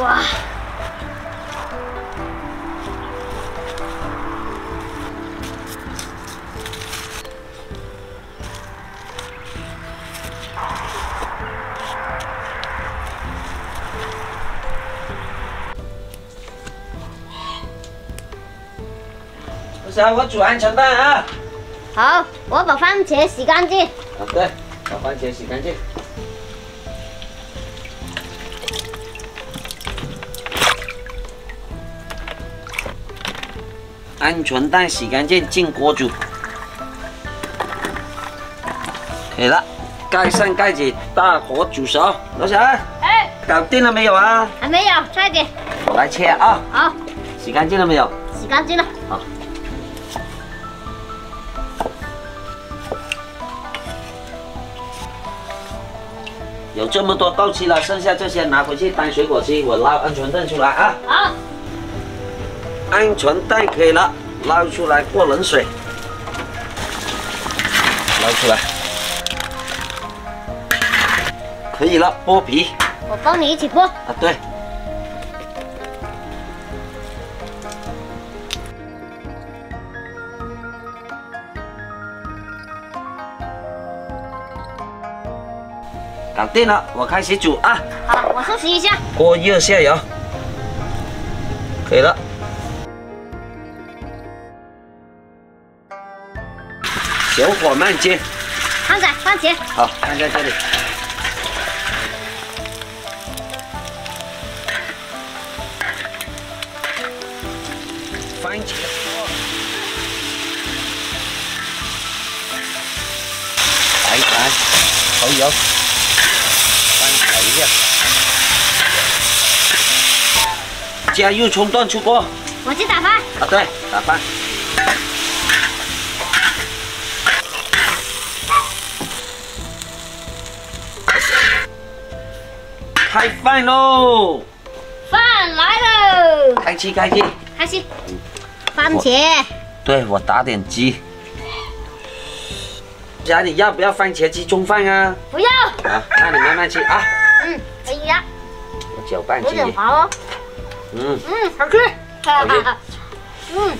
哇！不是啊，我煮鹌鹑蛋啊。好，我把番茄洗干净。啊，对，把番茄洗干净。鹌鹑蛋洗干净，进锅煮。可以了，盖上盖子，大火煮熟。罗翔，哎，搞定了没有啊？还没有，快点。我来切啊。好，洗干净了没有？洗干净了。好。有这么多够吃了，剩下这些拿回去当水果吃。我捞鹌鹑蛋出来啊！好，鹌鹑蛋可以了，捞出来过冷水，捞出来，可以了，剥皮我帮你一起剥。啊，对。搞定了，我开始煮啊！好，我收拾一下。锅热下油，可以了。小火慢煎，汤仔，番茄。好，放在这里。番茄锅，来来，蚝油，翻炒一下，加入葱段出锅。我去打饭。啊，对，打饭。开饭喽！饭来喽！开机，开机。开心。番茄。对，我打点鸡。家你要不要番茄鸡中饭啊？不要。好，那你慢慢吃啊。嗯，可以呀。我搅拌有鸡。点滑哦。嗯，嗯，好吃。好吃 嗯。